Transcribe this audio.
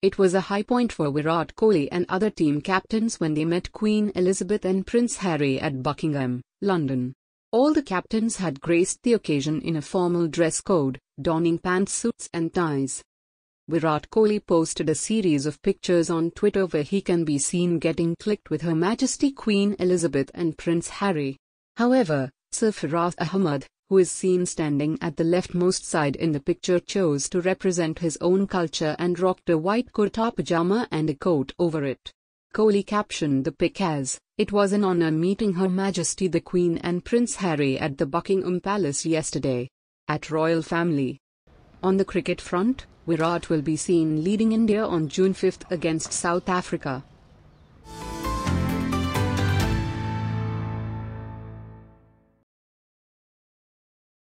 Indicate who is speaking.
Speaker 1: It was a high point for Virat Kohli and other team captains when they met Queen Elizabeth and Prince Harry at Buckingham, London. All the captains had graced the occasion in a formal dress code, donning pantsuits and ties. Virat Kohli posted a series of pictures on Twitter where he can be seen getting clicked with Her Majesty Queen Elizabeth and Prince Harry. However, Sir Sarfaraz Ahmed, who is seen standing at the leftmost side in the picture chose to represent his own culture and rocked a white kurta pajama and a coat over it. Kohli captioned the pic as, It was an honor meeting Her Majesty the Queen and Prince Harry at the Buckingham Palace yesterday. At Royal Family. On the cricket front, Virat will be seen leading India on June 5 against South Africa.